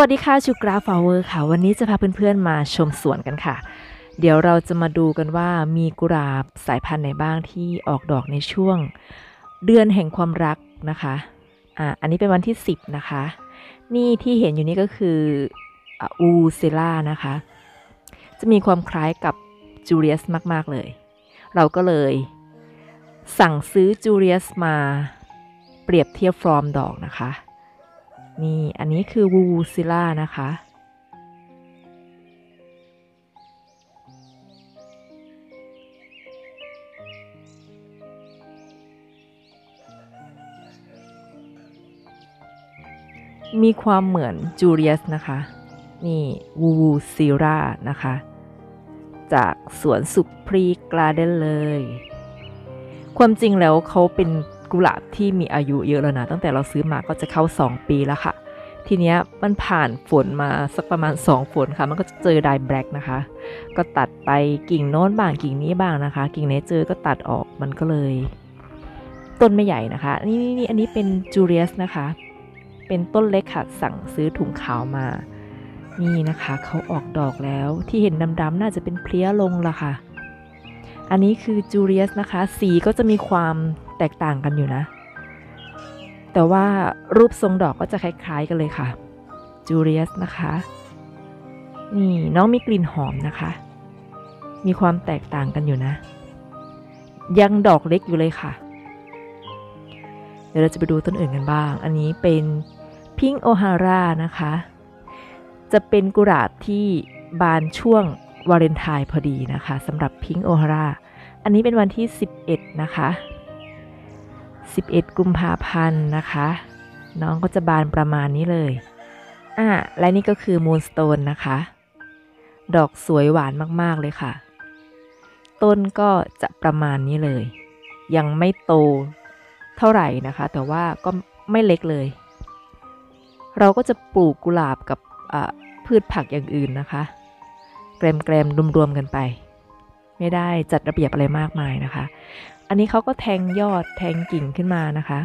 สวัสดีค่ะ Sugar Flower ค่ะ วันนี้จะพาเพื่อนๆมาชมสวนกันค่ะ เดี๋ยวเราจะมาดูกันว่ามีกุหลาบสายพันธุ์ไหนบ้างที่ออกดอกในช่วง เดือนแห่งความรักนะคะอ่าอันนี้เป็นวันที่ 10 นะคะ นี่ที่เห็นอยู่นี่ก็คือ Vuvuzela นะคะ จะมีความคล้ายกับ Julia's มากๆเลย เราก็เลยสั่งซื้อ Julia's มาเปรียบเทียบฟอร์มดอกนะคะ นี่ อันนี้คือ Vuvuzela นะคะ มีความเหมือน Julia's นะคะ นี่ Vuvuzela นะคะ จากสวนสุพรีกลาเดนเลย ความจริงแล้วเขาเป็น กุหลาบที่มีอายุเยอะแล้วนะ ตั้งแต่เราซื้อมาก็จะเข้า 2 ปีแล้วค่ะ ทีเนี้ยมันผ่านฝนมาสักประมาณ 2 ฝนค่ะ มันก็จะเจอไดแบล็กนะคะ ก็ตัดไปกิ่งโน้นบ้างกิ่งนี้บ้างนะคะ กิ่งไหนเจอก็ตัดออกมันก็เลย ต้นไม่ใหญ่นะคะ นี่นี่อันนี้เป็นจูเลียสนะคะ เป็นต้นเล็กค่ะ สั่งซื้อถุงขาวมา นี่นะคะเขาออกดอกแล้วที่เห็นดำๆน่าจะเป็นเพลี้ยลงละค่ะอันนี้คือจูเลียสนะคะ สีก็จะมีความ แตกต่างกันอยู่นะ แต่ว่ารูปทรงดอกก็จะคล้าย ๆ กันเลยค่ะจูเลียสนะคะ นี่น้องมีกลิ่นหอมนะคะ มีความแตกต่างกันอยู่นะ ยังดอกเล็กอยู่เลยค่ะ เดี๋ยวเราจะไปดูต้นอื่นกันบ้าง อันนี้เป็นพิงโอฮาร่านะคะ จะเป็นกุหลาบที่บานช่วงวาเลนไทน์พอดีนะคะสำหรับพิงโอฮาร่าอันนี้เป็นวันที่ 11 นะคะ 11 กุมภาพันธ์นะคะ น้องก็จะบานประมาณนี้เลยอ่าและนี่ก็คือมูนสโตนนะคะ ดอกสวยหวานมากๆเลยค่ะ ต้นก็จะประมาณนี้เลย ยังไม่โตเท่าไหร่นะคะ แต่ว่าก็ไม่เล็กเลย เราก็จะปลูกกุหลาบกับพืชผักอย่างอื่นนะคะ แกรมๆรวมๆกันไป ไม่ได้จัดระเบียบอะไรมากมายนะคะ อันนี้เขาก็แทงยอดแทงกิ่งขึ้นมานะคะ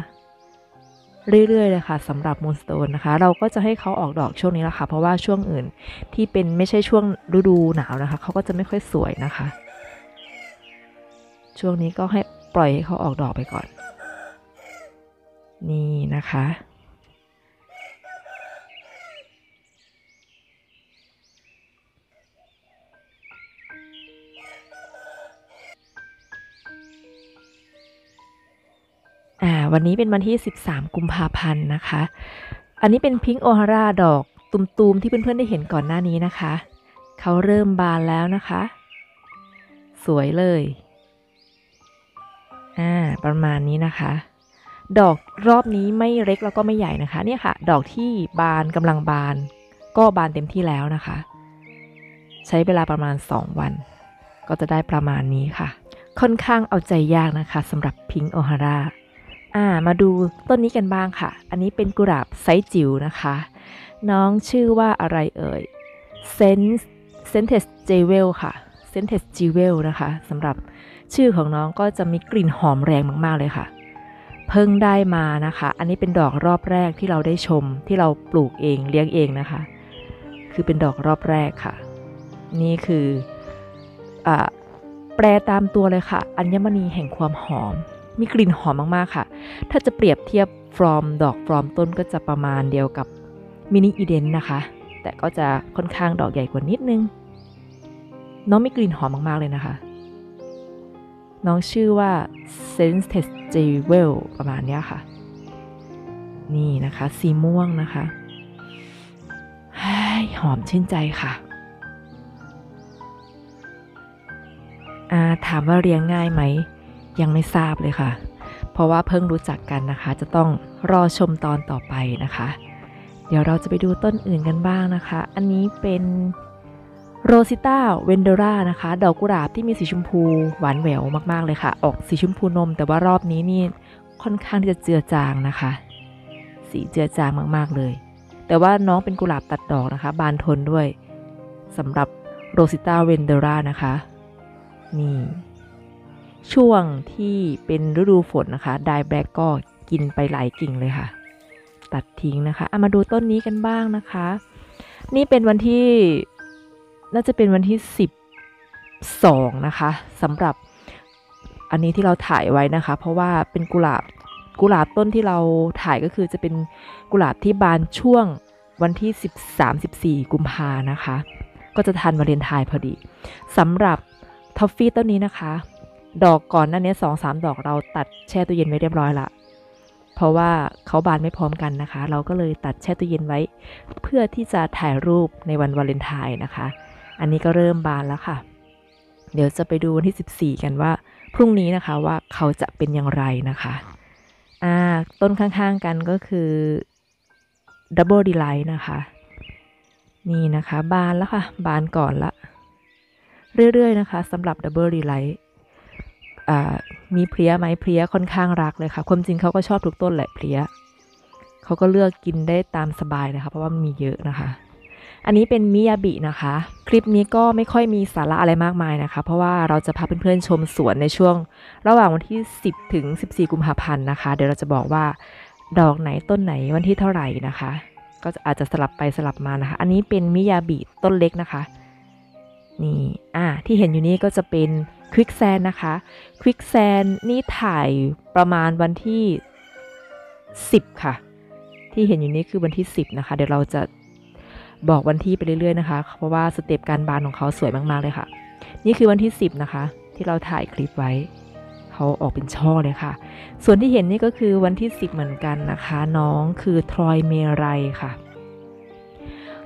เรื่อยๆเลยค่ะสำหรับมูนสโตนนะคะ เราก็จะให้เขาออกดอกช่วงนี้แหละค่ะ เพราะว่าช่วงอื่นที่เป็นไม่ใช่ช่วงฤดูหนาวนะคะเขาก็จะไม่ค่อยสวยนะคะ ช่วงนี้ก็ให้ปล่อยให้เขาออกดอกไปก่อน นี่นะคะ อ่าวันนี้เป็นวันที่ 13 กุมภาพันธ์นะคะ อันนี้เป็นพิงโอฮาร่าดอกตุมๆที่เพื่อนๆได้เห็นก่อนหน้านี้นะคะ เขาเริ่มบานแล้วนะคะ สวยเลยอ่าประมาณนี้นะคะ ดอกรอบนี้ไม่เล็กแล้วก็ไม่ใหญ่นะคะ เนี่ยค่ะ ดอกที่บานกำลังบาน ก็บานเต็มที่แล้วนะคะ ใช้เวลาประมาณ 2 วัน ก็จะได้ประมาณนี้ค่ะ ค่อนข้างเอาใจยากนะคะสำหรับพิงโอฮาร่า อ่ามาดูต้นนี้กันบ้างค่ะ อันนี้เป็นกุหลาบไซส์จิ๋วนะคะ น้องชื่อว่าอะไรเอ่ย Scen Scented Jewel ค่ะ Scented Jewel นะคะสำหรับชื่อของน้องก็จะมีกลิ่นหอมแรงมาก ๆ เลยค่ะ เพิ่งได้มานะคะ อันนี้เป็นดอกรอบแรกที่เราได้ชมที่เราปลูกเองเลี้ยงเองนะคะ คือเป็นดอกรอบแรกค่ะ นี่คืออแปลตามตัวเลยค่ะ อัญมณีแห่งความหอม มีกลิ่นหอมมากๆค่ะ ถ้าจะเปรียบเทียบฟรอมดอกฟรอมต้นก็จะประมาณเดียวกับมินิอีเดนนะคะ แต่ก็จะค่อนข้างดอกใหญ่กว่านิดนึง น้องมีกลิ่นหอมมาก ๆ เลยนะคะ น้องชื่อว่า s e n s e j e w e l ประมาณนี้ค่ะ นี่นะคะ สีม่วงนะคะหอมชื่นใจค่ะาถามว่าเลี้ยงง่ายไหม ยังไม่ทราบเลยค่ะ เพราะว่าเพิ่งรู้จักกันนะคะ จะต้องรอชมตอนต่อไปนะคะ เดี๋ยวเราจะไปดูต้นอื่นกันบ้างนะคะ อันนี้เป็นโรซิต้าเวนเดรานะคะ ดอกกุหลาบที่มีสีชมพูหวานแหววมากๆเลยค่ะ ออกสีชมพูนม แต่ว่ารอบนี้นี่ค่อนข้างที่จะเจือจางนะคะ สีเจือจางมากๆเลย แต่ว่าน้องเป็นกุหลาบตัดดอกนะคะ บานทนด้วยสำหรับโรซิต้าเวนเดรานะคะ นี่ ช่วงที่เป็นฤดูฝนนะคะไดแบล็กก็กินไปหลายกิ่งเลยค่ะ ตัดทิ้งนะคะเอามาดูต้นนี้กันบ้างนะคะ นี่เป็นวันที่น่าจะเป็นวันที่สิบสองนะคะสำหรับอันนี้ที่เราถ่ายไว้นะคะ เพราะว่าเป็นกุหลาบกุหลาบต้นที่เราถ่ายก็คือจะเป็นกุหลาบที่บานช่วงวันที่ 13-14 กุมภานะคะ ก็จะทันวาเลนไทน์พอดีสำหรับทอฟฟี่ต้นนี้นะคะ ดอกก่อนหน้านี้สองสามดอกเราตัดแช่ตู้เย็นไว้เรียบร้อยละเพราะว่าเขาบานไม่พร้อมกันนะคะ เราก็เลยตัดแช่ตู้เย็นไว้ เพื่อที่จะถ่ายรูปในวันวาเลนไทน์นะคะ อันนี้ก็เริ่มบานแล้วค่ะ เดี๋ยวจะไปดูวันที่ 14 กันว่า พรุ่งนี้นะคะว่าเขาจะเป็นอย่างไรนะคะอ่าต้นข้างๆกันก็คือ Double Delight นะคะ นี่นะคะ บานแล้วค่ะ บานก่อนละ เรื่อยๆนะคะสำหรับ Double Delight อ่า มีเพลี้ยไหมเพลี้ยค่อนข้างรักเลยค่ะ ความจริงเขาก็ชอบทุกต้นแหละเพลี้ยเขาก็เลือกกินได้ตามสบายเลยค่ะเพราะว่ามันมีเยอะนะคะ อันนี้เป็นมิยาบินะคะ คลิปนี้ก็ไม่ค่อยมีสาระอะไรมากมายนะคะ เพราะว่าเราจะพาเพื่อนๆชมสวนในช่วง ระหว่างวันที่ 10 ถึง 14 กุมภาพันธ์นะคะ เดี๋ยวเราจะบอกว่าดอกไหนต้นไหนวันที่เท่าไหร่นะคะ ก็อาจจะสลับไปสลับมานะคะ อันนี้เป็นมิยาบิต้นเล็กนะคะ นี่อ่าที่เห็นอยู่นี่ก็จะเป็นควิกแซนนะคะควิกแซนนี่ถ่ายประมาณวันที่ 10 ค่ะ ที่เห็นอยู่นี่คือวันที่ 10 นะคะ เดี๋ยวเราจะบอกวันที่ไปเรื่อยๆนะคะ เพราะว่าสเต็ปการบานของเขาสวยมากๆเลยค่ะ นี่คือวันที่ 10 นะคะ ที่เราถ่ายคลิปไว้ เขาออกเป็นช่อเลยค่ะ ส่วนที่เห็นนี่ก็คือวันที่ 10 เหมือนกันนะคะ น้องคือทรอยเมรัยค่ะ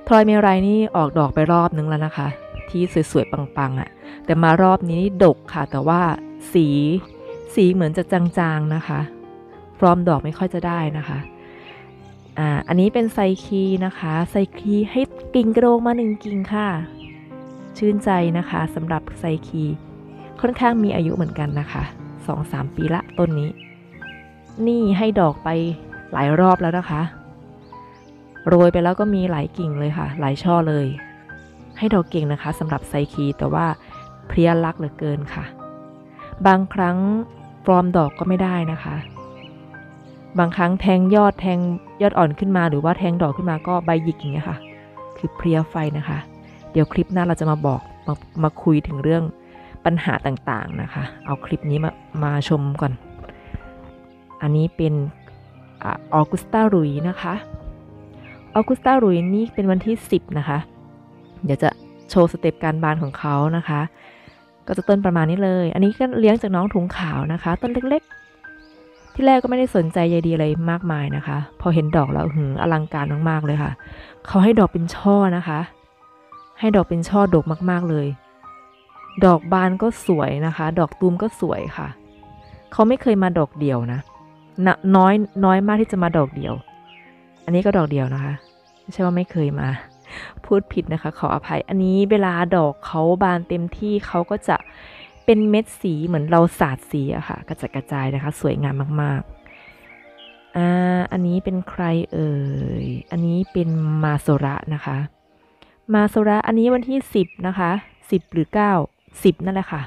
ทรอยเมรัยนี่ออกดอกไปรอบนึงแล้วนะคะ ที่สวยๆ ปังๆอะ่ะ แต่มารอบนี้ดกค่ะ แต่ว่าสีสีเหมือนจะจางๆนะคะ ฟร์มดอกไม่ค่อยจะได้นะคะอ่าอันนี้เป็นไซคีนะคะ ไซคีให้กิ่งกระโดงมาหนึ่งกิ่งค่ะ ชื่นใจนะคะสำหรับไซคี ค่อนข้างมีอายุเหมือนกันนะคะสองสามปีละต้นนี้ นี่ให้ดอกไปหลายรอบแล้วนะคะ โรยไปแล้วก็มีหลายกิ่งเลยค่ะ หลายช่อเลย ให้ดอกเก่งนะคะสำหรับไซคีแต่ว่าเพลียรักเหลือเกินค่ะ บางครั้งฟอร์มดอกก็ไม่ได้นะคะ บางครั้งแทงยอดแทงยอดอ่อนขึ้นมา หรือว่าแทงดอกขึ้นมาก็ใบหยิกอย่างเงี้ยค่ะ คือเพลียไฟนะคะ เดี๋ยวคลิปหน้าเราจะมาบอกมามาคุยถึงเรื่องปัญหาต่างๆนะคะ เอาคลิปนี้มามาชมก่อน อันนี้เป็นออกุสตารุยนะคะ ออกุสตารุยนี่เป็นวันที่ 10 นะคะ เดี๋ยวจะโชว์สเต็ปการบานของเขานะคะ ก็จะต้นประมาณนี้เลย อันนี้ก็เลี้ยงจากน้องถุงขาวนะคะ ต้นเล็กๆ ที่แรกก็ไม่ได้สนใจใยดีอะไรมากมายนะคะ พอเห็นดอกแล้วหืออลังการมากๆเลยค่ะ เขาให้ดอกเป็นช่อนะคะ ให้ดอกเป็นช่อดกมากๆเลย ดอกบานก็สวยนะคะ ดอกตูมก็สวยค่ะ เขาไม่เคยมาดอกเดียวนะนะน้อยน้อยมากที่จะมาดอกเดียว อันนี้ก็ดอกเดียวนะคะ ไม่ใช่ว่าไม่เคยมา พูดผิดนะคะ ขออภัย อันนี้เวลาดอกเขาบานเต็มที่เขาก็จะเป็นเม็ดสีเหมือนเราสาดสีอะค่ะ กระจัดกระจายนะคะ สวยงามมากๆอ่าอันนี้เป็นใครเอ่ย อันนี้เป็นมาโซระนะคะ มาโซระอันนี้วันที่ 10 นะคะ 10 หรือ 9 10 นั่นแหละค่ะ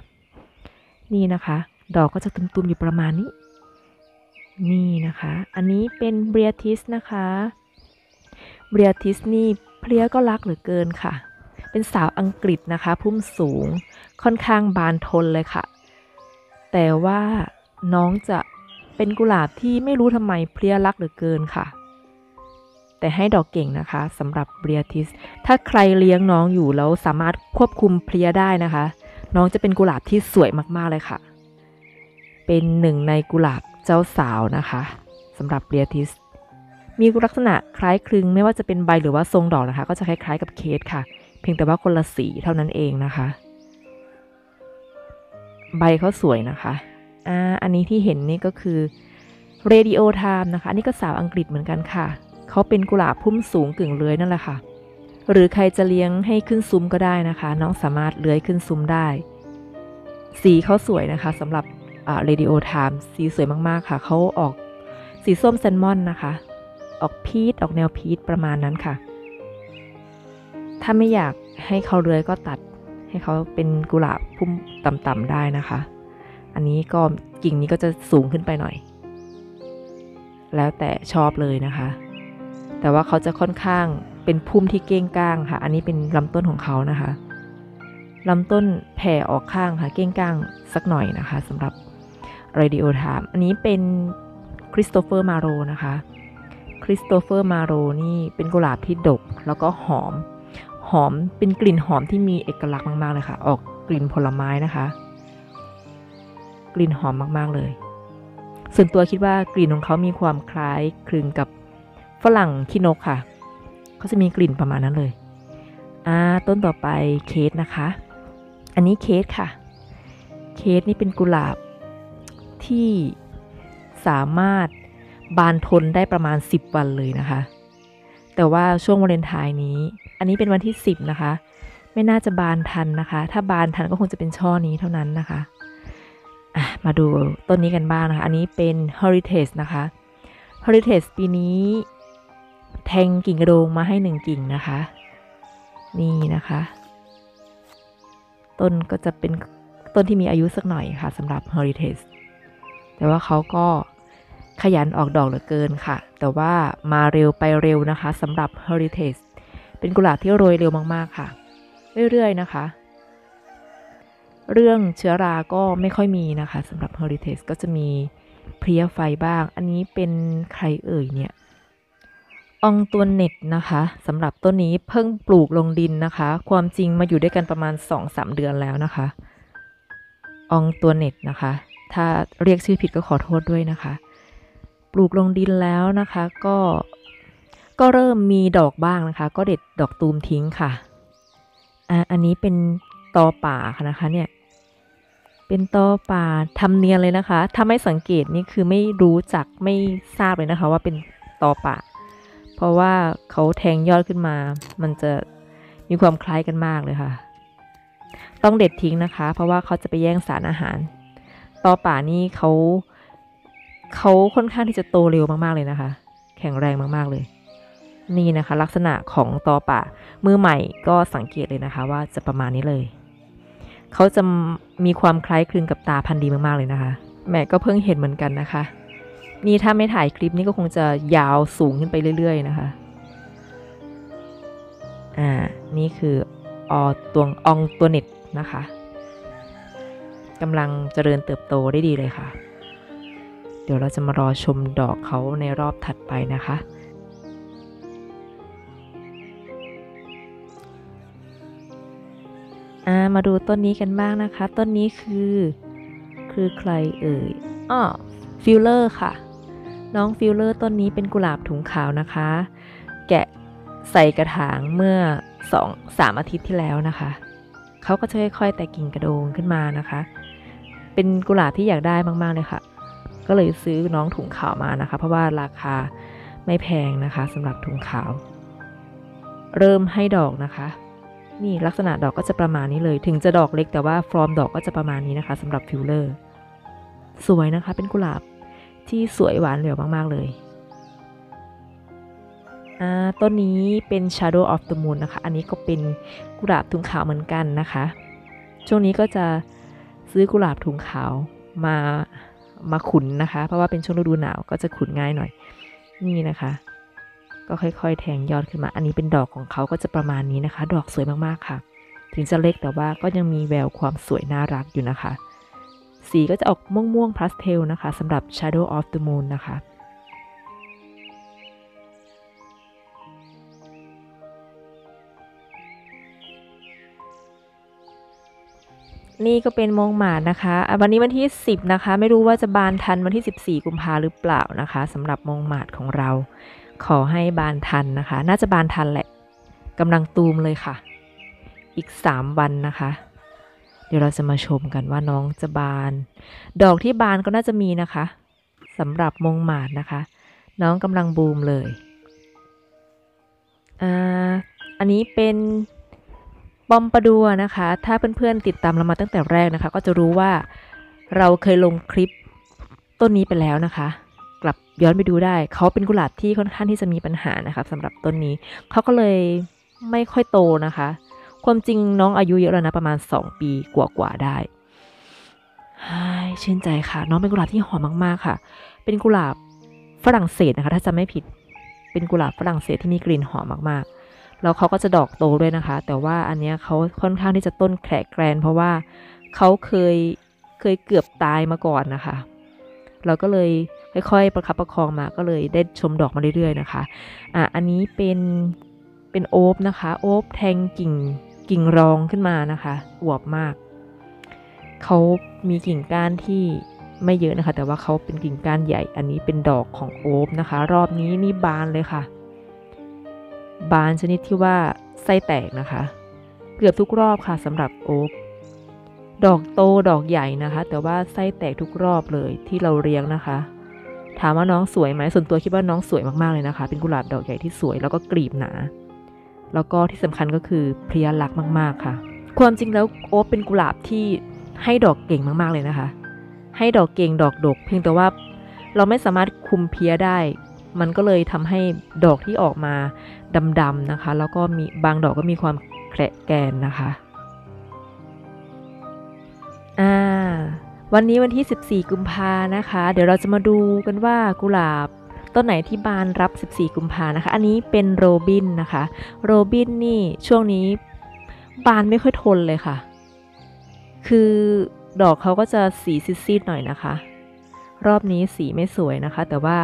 นี่นะคะ ดอกก็จะตุ่มๆอยู่ประมาณนี้ นี่นะคะ อันนี้เป็นเบียทิสนะคะเบียทิสนี่ เพลียก็รักเหลือเกินค่ะ เป็นสาวอังกฤษนะคะ พุ่มสูงค่อนข้างบานทนเลยค่ะ แต่ว่าน้องจะเป็นกุหลาบที่ไม่รู้ทำไมเพลียรักเหลือเกินค่ะ แต่ให้ดอกเก่งนะคะสำหรับเบียทิส ถ้าใครเลี้ยงน้องอยู่แล้วสามารถควบคุมเพลียได้นะคะ น้องจะเป็นกุหลาบที่สวยมากๆเลยค่ะ เป็นหนึ่งในกุหลาบเจ้าสาวนะคะสำหรับเบียทิส มีลักษณะคล้ายคลึงไม่ว่าจะเป็นใบหรือว่าทรงดอกนะคะ ก็จะคล้ายๆกับเคสค่ะ เพียงแต่ว่าคนละสีเท่านั้นเองนะคะ ใบเขาสวยนะคะอ่าอันนี้ที่เห็นนี่ก็คือ Radio Time นะคะ อันนี้ก็สาวอังกฤษเหมือนกันค่ะ เขาเป็นกุหลาบพุ่มสูงกึ่งเลื้อยนั่นแหละค่ะ หรือใครจะเลี้ยงให้ขึ้นซุ้มก็ได้นะคะ น้องสามารถเลื้อยขึ้นซุ้มได้ สีเขาสวยนะคะสำหรับอ่า Radio Time สีสวยมากๆค่ะ เขาออกสีส้มแซลมอนนะคะ ออกพีชออกแนวพีชประมาณนั้นค่ะ ถ้าไม่อยากให้เขาเลื้อยก็ตัดให้เขาเป็นกุหลาบพุ่มต่ำๆได้นะคะ อันนี้ก็กิ่งนี้ก็จะสูงขึ้นไปหน่อย แล้วแต่ชอบเลยนะคะ แต่ว่าเขาจะค่อนข้างเป็นพุ่มที่เก้งก้างค่ะ อันนี้เป็นลำต้นของเขานะคะลำต้นแผ่ออกข้างค่ะเก้งก้างสักหน่อยนะคะสำหรับ Radio Times อันนี้เป็น Christopher Marlowe นะคะ Christopher Marlowe นี่เป็นกุหลาบที่ดกแล้วก็หอม หอมเป็นกลิ่นหอมที่มีเอกลักษณ์มาก ๆ เลยค่ะ ออกกลิ่นผลไม้นะคะ กลิ่นหอมมาก ๆ เลย ส่วนตัวคิดว่ากลิ่นของเขามีความคล้ายคลึงกับฝรั่งขี้นกค่ะเขาจะมีกลิ่นประมาณนั้นเลยอ่าต้นต่อไปเคสนะคะ อันนี้เคสค่ะ เคสนี่เป็นกุหลาบที่สามารถ บานทนได้ประมาณ 10 วันเลยนะคะ แต่ว่าช่วงวาเลนไทน์นี้ อันนี้เป็นวันที่ 10 นะคะ ไม่น่าจะบานทันนะคะ ถ้าบานทันก็คงจะเป็นช่อนี้เท่านั้นนะคะมาดูต้นนี้กันบ้างนะคะ อันนี้เป็น Heritage นะคะ Heritage ปีนี้ แทงกิ่งกระโดงมาให้หนึ่งกิ่งนะคะ นี่นะคะ ต้นก็จะเป็นต้นที่มีอายุสักหน่อยค่ะสำหรับ Heritage แต่ว่าเขาก็ ขยันออกดอกเหลือเกินค่ะ แต่ว่ามาเร็วไปเร็วนะคะสำหรับ Heritage เป็นกุหลาบที่โรยเร็วมากๆค่ะ เรื่อยๆนะคะ เรื่องเชื้อราก็ไม่ค่อยมีนะคะสำหรับ Heritage ก็จะมีเพลียไฟบ้าง อันนี้เป็นใครเอ่ยเนี่ย องตัวเน็ตนะคะสำหรับต้นนี้เพิ่งปลูกลงดินนะคะ ความจริงมาอยู่ด้วยกันประมาณ 2-3 เดือนแล้วนะคะ องตัวเน็ตนะคะ ถ้าเรียกชื่อผิดก็ขอโทษด้วยนะคะ ปลูกลงดินแล้วนะคะก็ก็เริ่มมีดอกบ้างนะคะ ก็เด็ดดอกตูมทิ้งค่ะอ่าอันนี้เป็นตอป่าค่ะนะคะเนี่ยเป็นตอป่าทำเนียนเลยนะคะ ถ้าไม่สังเกตนี่คือไม่รู้จักไม่ทราบเลยนะคะ ว่าเป็นตอป่า เพราะว่าเขาแทงยอดขึ้นมา มันจะมีความคล้ายกันมากเลยค่ะ ต้องเด็ดทิ้งนะคะ เพราะว่าเขาจะไปแย่งสารอาหารตอป่านี่เขา เขาค่อนข้างที่จะโตเร็วมากๆเลยนะคะ แข็งแรงมากๆเลย นี่นะคะ ลักษณะของตอป่ามือใหม่ก็สังเกตเลยนะคะ ว่าจะประมาณนี้เลย เขาจะมีความคล้ายคลึงกับตาพันธุ์ดีมากๆเลยนะคะแม่ก็เพิ่งเห็นเหมือนกันนะคะ นี่ถ้าไม่ถ่ายคลิปนี้ก็คงจะยาวสูงขึ้นไปเรื่อย ๆ นะคะอ่านี่คืออตัวอองตัวเน็ตนะคะกำลังเจริญเติบโตได้ดีเลยค่ะ เดี๋ยวเราจะมารอชมดอกเขาในรอบถัดไปนะคะมาดูต้นนี้กันบ้างนะคะ ต้นนี้คือ คือใครเอ่ยอ้อฟิลเลอร์ค่ะ น้องฟิลเลอร์ต้นนี้เป็นกุหลาบถุงขาวนะคะ แกะใส่กระถางเมื่อสองสามอาทิตย์ที่แล้วนะคะ เขาก็จะค่อยๆแตกกิ่งกระโดงขึ้นมานะคะ เป็นกุหลาบที่อยากได้มากๆเลยค่ะ ก็เลยซื้อน้องถุงขาวมานะคะ เพราะว่าราคาไม่แพงนะคะสำหรับถุงขาว เริ่มให้ดอกนะคะ นี่ลักษณะดอกก็จะประมาณนี้เลย ถึงจะดอกเล็กแต่ว่าฟอร์มดอกก็จะประมาณนี้นะคะสำหรับฟิลเลอร์ สวยนะคะเป็นกุหลาบที่สวยหวานแหววมากๆเลยต้นนี้เป็น Shadow of the Moon นะคะ อันนี้ก็เป็นกุหลาบถุงขาวเหมือนกันนะคะ ช่วงนี้ก็จะซื้อกุหลาบถุงขาวมา มาขุนนะคะ เพราะว่าเป็นช่วงฤดูหนาวก็จะขุนง่ายหน่อย นี่นะคะ ก็ค่อยๆ แทงยอดขึ้นมา อันนี้เป็นดอกของเขาก็จะประมาณนี้นะคะ ดอกสวยมากๆค่ะ ถึงจะเล็กแต่ว่าก็ยังมีแววความสวยน่ารักอยู่นะคะ สีก็จะออกม่วงๆพาสเทลนะคะสำหรับ Shadow of the Moon นะคะ นี่ก็เป็นมงหมาดนะคะ วันนี้วันที่ 10 นะคะ ไม่รู้ว่าจะบานทันวันที่ 14 กุมภาหรือเปล่านะคะสำหรับมงหมาดของเรา ขอให้บานทันนะคะ น่าจะบานทันแหละกำลังตูมเลยค่ะ อีก 3 วันนะคะ เดี๋ยวเราจะมาชมกันว่าน้องจะบาน ดอกที่บานก็น่าจะมีนะคะสำหรับมงหมาดนะคะ น้องกำลังบูมเลยอ่าอันนี้เป็น ปอมปะดัวนะคะ ถ้าเพื่อนๆติดตามเรามาตั้งแต่แรกนะคะ ก็จะรู้ว่าเราเคยลงคลิปต้นนี้ไปแล้วนะคะ กลับย้อนไปดูได้ เขาเป็นกุหลาบที่ค่อนข้างที่จะมีปัญหานะคะสำหรับต้นนี้ เขาก็เลยไม่ค่อยโตนะคะ ความจริงน้องอายุเยอะแล้วนะประมาณ 2 ปีกว่าๆได้ชื่นใจค่ะ น้องเป็นกุหลาบที่หอมมากๆค่ะ เป็นกุหลาบฝรั่งเศสนะคะ ถ้าจำไม่ผิด เป็นกุหลาบฝรั่งเศสที่มีกลิ่นหอมมากๆ แล้วเขาก็จะดอกโตด้วยนะคะ แต่ว่าอันเนี้ยเขาค่อนข้างที่จะต้นแขกแกรน เพราะว่าเขาเคยเคยเกือบตายมาก่อนนะคะ เราก็เลยค่อยๆ ประคับประคองมาก็เลยได้ชมดอกมาเรื่อยๆนะคะอะอันนี้เป็นเป็นโอ๊บนะคะ โอ๊บแทงกิ่งกิ่งรองขึ้นมานะคะอวบมาก เขามีกิ่งก้านที่ไม่เยอะนะคะ แต่ว่าเขาเป็นกิ่งก้านใหญ่ อันนี้เป็นดอกของโอ๊บนะคะ รอบนี้นี่บานเลยค่ะ บานชนิดที่ว่าไส้แตกนะคะ เกือบทุกรอบค่ะสำหรับโอ๊บดอกโตดอกใหญ่นะคะ แต่ว่าไส้แตกทุกรอบเลยที่เราเลี้ยงนะคะ ถามว่าน้องสวยไหมส่วนตัวคิดว่าน้องสวยมากๆเลยนะคะ เป็นกุหลาบดอกใหญ่ที่สวยแล้วก็กลีบหนา แล้วก็ที่สำคัญก็คือเพลียรักมากๆค่ะ ความจริงแล้วโอ๊บเป็นกุหลาบที่ให้ดอกเก่งมากๆเลยนะคะ ให้ดอกเก่งดอกดก เพียงแต่ว่าเราไม่สามารถคุมเพี้ยได้ มันก็เลยทำให้ดอกที่ออกมาดำๆนะคะ แล้วก็มีบางดอกก็มีความแกระแกนนะคะอ่าวันนี้วันที่ 14 กุมภานะคะ เดี๋ยวเราจะมาดูกันว่ากุหลาบต้นไหนที่บานรับ 14 กุมภานะคะ อันนี้เป็นโรบินนะคะ โรบินนี่ช่วงนี้บานไม่ค่อยทนเลยค่ะ คือดอกเขาก็จะสีซีดๆหน่อยนะคะ รอบนี้สีไม่สวยนะคะ แต่ว่า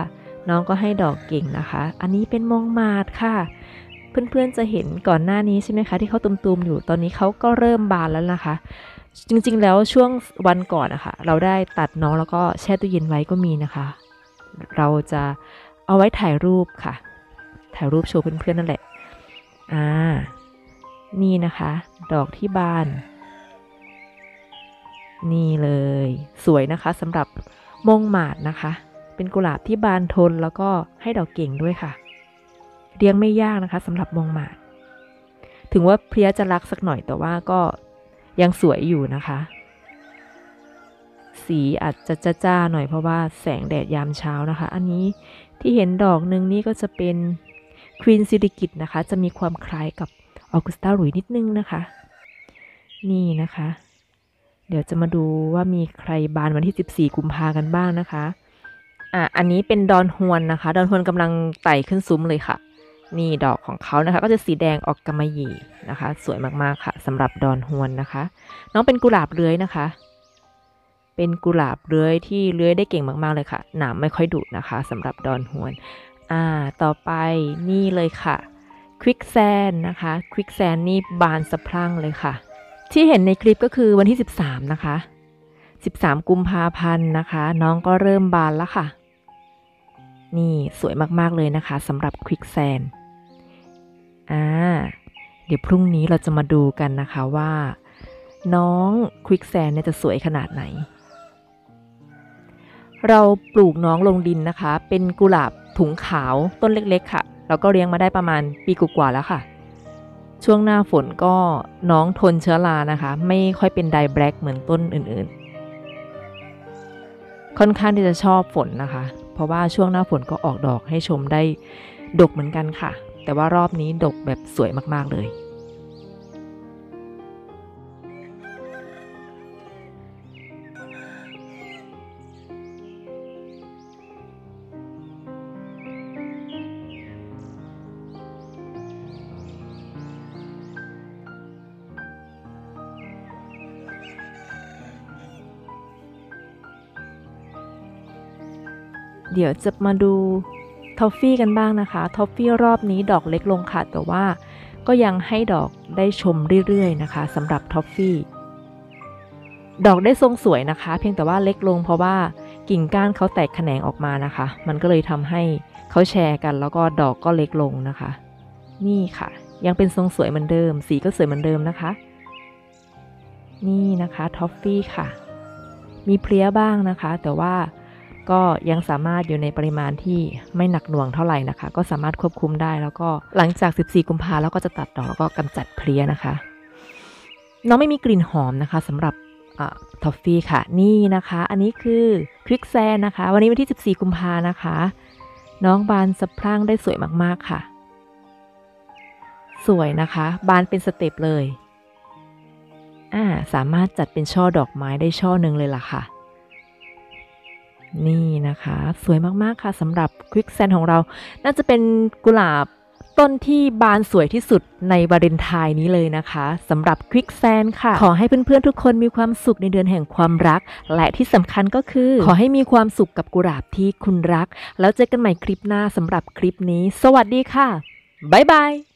น้องก็ให้ดอกเก่งนะคะ อันนี้เป็นมงมาดค่ะ เพื่อนๆจะเห็นก่อนหน้านี้ใช่ไหมคะ ที่เขาตุมๆอยู่ตอนนี้เขาก็เริ่มบานแล้วนะคะ จริงๆแล้วช่วงวันก่อนนะคะเราได้ตัดน้องแล้วก็แช่ตู้เย็นไว้ก็มีนะคะ เราจะเอาไว้ถ่ายรูปค่ะ ถ่ายรูปโชว์เพื่อนๆนั่นแหละอ่านี่นะคะ ดอกที่บาน นี่เลย สวยนะคะสำหรับมงหมาดนะคะ เป็นกุหลาบที่บานทนแล้วก็ให้ดอกเก่งด้วยค่ะ เลี้ยงไม่ยากนะคะสำหรับมงหมาดถึงว่าเพลียจะรักสักหน่อยแต่ว่าก็ยังสวยอยู่นะคะ สีอาจจะจ้าๆหน่อยเพราะว่าแสงแดดยามเช้านะคะ อันนี้ที่เห็นดอกหนึ่งนี่ก็จะเป็นควีนซิลิกิตนะคะ จะมีความคล้ายกับออกุสตาหลุยนิดนึงนะคะ นี่นะคะ เดี๋ยวจะมาดูว่ามีใครบานวันที่ 14 กุมภากันบ้างนะคะ อะอันนี้เป็นดอนฮวนนะคะ ดอนฮวนกำลังไต่ขึ้นซุ้มเลยค่ะ นี่ดอกของเขานะคะ ก็จะสีแดงออกกำมะหยี่นะคะ สวยมากๆค่ะสำหรับดอนฮวนนะคะ น้องเป็นกุหลาบเลื้อยนะคะ เป็นกุหลาบเลื้อยที่เลื้อยได้เก่งมากๆเลยค่ะ หนามไม่ค่อยดุนะคะสำหรับดอนฮวนอ่าต่อไปนี่เลยค่ะควิกแซนนะคะควิกแซนนี่บานสะพรั่งเลยค่ะ ที่เห็นในคลิปก็คือวันที่ 13 นะคะ 13 กุมภาพันธ์นะคะ น้องก็เริ่มบานแล้วค่ะ นี่สวยมาก ๆ เลยนะคะสำหรับควิกแซนอ่าเดี๋ยวพรุ่งนี้เราจะมาดูกันนะคะว่า น้องควิกแซนเนี่ยจะสวยขนาดไหน เราปลูกน้องลงดินนะคะ เป็นกุหลาบถุงขาวต้นเล็ก ๆ ค่ะ เราก็เลี้ยงมาได้ประมาณปีกว่าๆแล้วค่ะ ช่วงหน้าฝนก็น้องทนเชื้อรานะคะ ไม่ค่อยเป็นไดแบล็กเหมือนต้นอื่นๆ ค่อนข้างที่จะชอบฝนนะคะ เพราะว่าช่วงหน้าฝนก็ออกดอกให้ชมได้ดกเหมือนกันค่ะ แต่ว่ารอบนี้ดกแบบสวยมากๆเลย เดี๋ยวจะมาดูท็อฟฟี่กันบ้างนะคะท็อฟฟี่รอบนี้ดอกเล็กลงค่ะ แต่ว่าก็ยังให้ดอกได้ชมเรื่อยๆนะคะสำหรับท็อฟฟี่ดอกได้ทรงสวยนะคะ เพียงแต่ว่าเล็กลงเพราะว่ากิ่งก้านเขาแตกแขนงออกมานะคะ มันก็เลยทำให้เขาแชร์กัน แล้วก็ดอกก็เล็กลงนะคะ นี่ค่ะ ยังเป็นทรงสวยเหมือนเดิม สีก็สวยเหมือนเดิมนะคะ นี่นะคะท็อฟฟี่ค่ะ มีเพลี้ยบ้างนะคะ แต่ว่า ก็ยังสามารถอยู่ในปริมาณที่ไม่หนักหน่วงเท่าไหร่นะคะ ก็สามารถควบคุมได้ แล้วก็หลังจาก 14 กุมภาแล้วก็จะตัดดอกแล้วก็กำจัดเพลี้ยนะคะ น้องไม่มีกลิ่นหอมนะคะสำหรับท็อฟฟี่ค่ะ นี่นะคะ อันนี้คือ Quicksand นะคะ วันนี้วันที่ 14 กุมภานะคะ น้องบานสะพรั่งได้สวยมากๆค่ะ สวยนะคะ บานเป็นสเต็ปเลยอ่าสามารถจัดเป็นช่อดอกไม้ได้ช่อหนึ่งเลยล่ะค่ะ นี่นะคะ สวยมากๆค่ะสำหรับควิกแซนของเรา น่าจะเป็นกุหลาบต้นที่บานสวยที่สุดในวาเลนไทน์นี้เลยนะคะสำหรับควิกแซนค่ะ ขอให้เพื่อนๆทุกคนมีความสุขในเดือนแห่งความรัก และที่สำคัญก็คือ ขอให้มีความสุขกับกุหลาบที่คุณรัก แล้วเจอกันใหม่คลิปหน้าสำหรับคลิปนี้ สวัสดีค่ะบ๊ายบาย